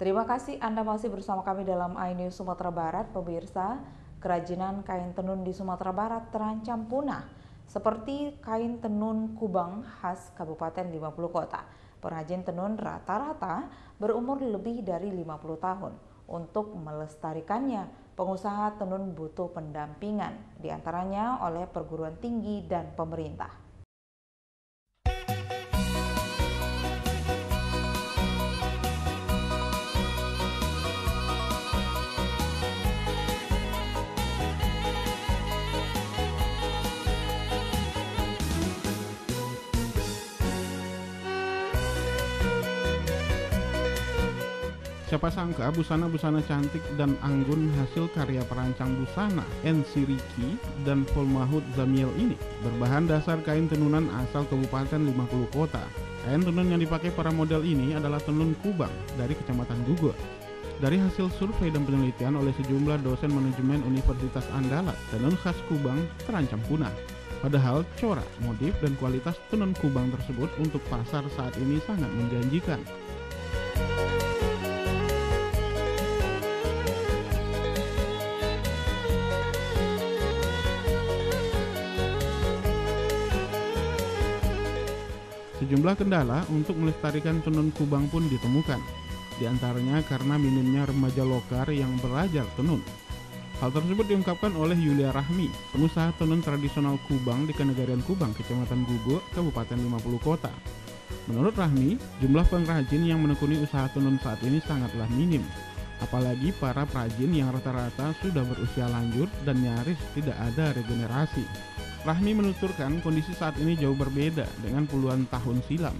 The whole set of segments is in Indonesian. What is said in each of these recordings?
Terima kasih Anda masih bersama kami dalam iNews Sumatera Barat, pemirsa. Kerajinan kain tenun di Sumatera Barat terancam punah, seperti kain tenun kubang khas Kabupaten 50 Kota. Perajin tenun rata-rata berumur lebih dari 50 tahun. Untuk melestarikannya, pengusaha tenun butuh pendampingan, di antaranya oleh perguruan tinggi dan pemerintah. Siapa sangka busana-busana cantik dan anggun hasil karya perancang busana NC Riki dan Paul Mahmud Zamiel ini berbahan dasar kain tenunan asal Kabupaten 50 Kota. Kain tenun yang dipakai para model ini adalah tenun kubang dari Kecamatan Gugur. Dari hasil survei dan penelitian oleh sejumlah dosen manajemen Universitas Andalas, tenun khas Kubang terancam punah. Padahal corak, motif, dan kualitas tenun Kubang tersebut untuk pasar saat ini sangat menjanjikan. Sejumlah kendala untuk melestarikan tenun kubang pun ditemukan, di antaranya karena minimnya remaja lokal yang belajar tenun. Hal tersebut diungkapkan oleh Yulia Rahmi, pengusaha tenun tradisional Kubang di Kenegarian Kubang, Kecamatan Gugu, Kabupaten 50 Kota. Menurut Rahmi, jumlah pengrajin yang menekuni usaha tenun saat ini sangatlah minim, apalagi para perajin yang rata-rata sudah berusia lanjut dan nyaris tidak ada regenerasi. Rahmi menuturkan kondisi saat ini jauh berbeda dengan puluhan tahun silam.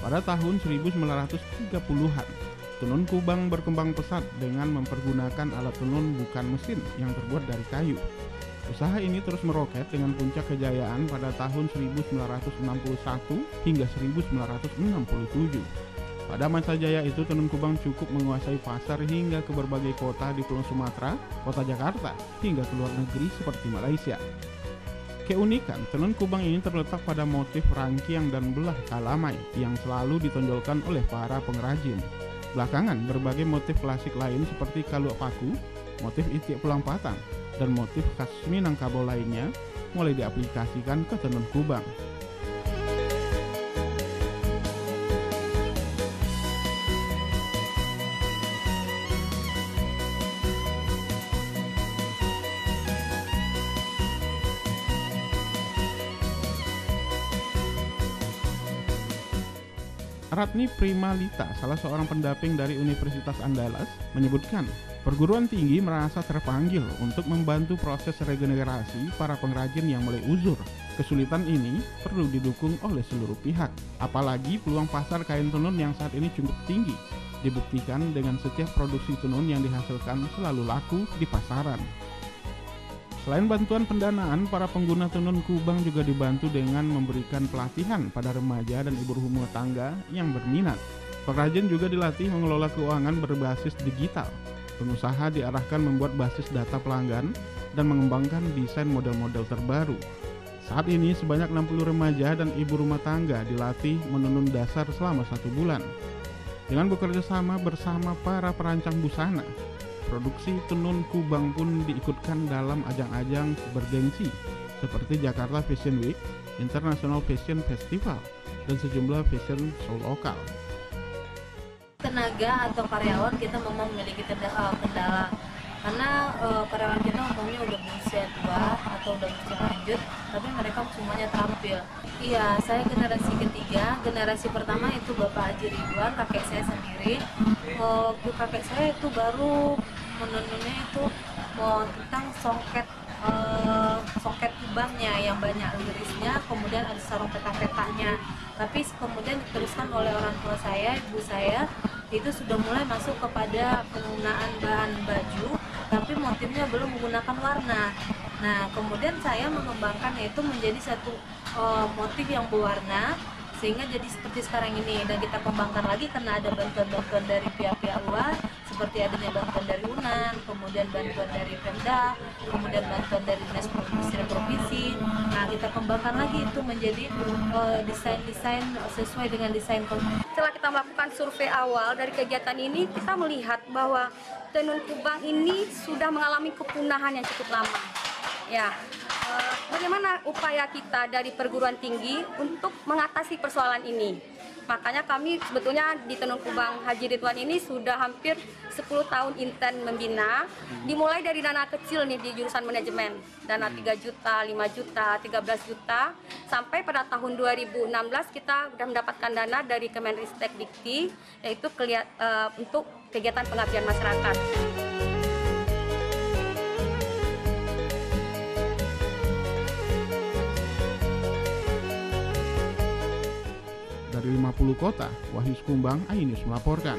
Pada tahun 1930-an, tenun kubang berkembang pesat dengan mempergunakan alat tenun bukan mesin yang terbuat dari kayu. Usaha ini terus meroket dengan puncak kejayaan pada tahun 1961 hingga 1967. Pada masa jaya itu tenun kubang cukup menguasai pasar hingga ke berbagai kota di Pulau Sumatera, kota Jakarta, hingga ke luar negeri seperti Malaysia. Keunikan tenun kubang ini terletak pada motif rangkiang dan belah kalamai yang selalu ditonjolkan oleh para pengrajin. Belakangan, berbagai motif klasik lain seperti kaluk paku, motif itik pulang patang, dan motif khas Minangkabau lainnya mulai diaplikasikan ke tenun kubang. Ratni Primalita, salah seorang pendamping dari Universitas Andalas, menyebutkan perguruan tinggi merasa terpanggil untuk membantu proses regenerasi para pengrajin yang mulai uzur. Kesulitan ini perlu didukung oleh seluruh pihak, apalagi peluang pasar kain tenun yang saat ini cukup tinggi, dibuktikan dengan setiap produksi tenun yang dihasilkan selalu laku di pasaran. Selain bantuan pendanaan, para pengguna tenun kubang juga dibantu dengan memberikan pelatihan pada remaja dan ibu rumah tangga yang berminat. Pengrajin juga dilatih mengelola keuangan berbasis digital. Pengusaha diarahkan membuat basis data pelanggan dan mengembangkan desain model-model terbaru. Saat ini sebanyak 60 remaja dan ibu rumah tangga dilatih menenun dasar selama satu bulan. Dengan bekerja sama bersama para perancang busana, Produksi tenun kubang pun diikutkan dalam ajang-ajang bergengsi seperti Jakarta Fashion Week, International Fashion Festival, dan sejumlah fashion show lokal. Tenaga atau karyawan kita memang memiliki kendala, kendala karena uh, karyawan kita umumnya udah berusia tua atau udah berusia lanjut, tapi mereka semuanya terampil. Iya, saya generasi ketiga. Generasi pertama itu Bapak Haji Ridwan, kakek saya sendiri. Uh, kakek saya itu baru menenunnya itu mau tentang songket uh, songket kubangnya yang banyak lirisnya kemudian ada sarung peta-petanya tapi kemudian diteruskan oleh orang tua saya ibu saya itu sudah mulai masuk kepada penggunaan bahan baju tapi motifnya belum menggunakan warna. Nah kemudian saya mengembangkan itu menjadi satu uh, motif yang berwarna sehingga jadi seperti sekarang ini. Dan kita kembangkan lagi karena ada bantuan-bantuan dari pihak-pihak luar seperti adanya bantuan dari UNAN, kemudian bantuan dari Pemda, kemudian bantuan dari Dinas Provinsi Provinsi. Nah, kita kembangkan lagi itu menjadi eh, desain-desain sesuai dengan desain setelah kita melakukan survei awal dari kegiatan ini, kita melihat bahwa tenun kubang ini sudah mengalami kepunahan yang cukup lama. Ya, eh, bagaimana upaya kita dari perguruan tinggi untuk mengatasi persoalan ini? Makanya kami sebetulnya di Tenun Kubang Haji Ridwan ini sudah hampir 10 tahun inten membina. Dimulai dari dana kecil nih di jurusan manajemen. Dana 3 juta, 5 juta, 13 juta. Sampai pada tahun 2016 kita sudah mendapatkan dana dari Kemenristek Dikti yaitu keliat, uh, untuk kegiatan pengabdian masyarakat. 50 kota, Wahyu Kumbang, Ainus melaporkan.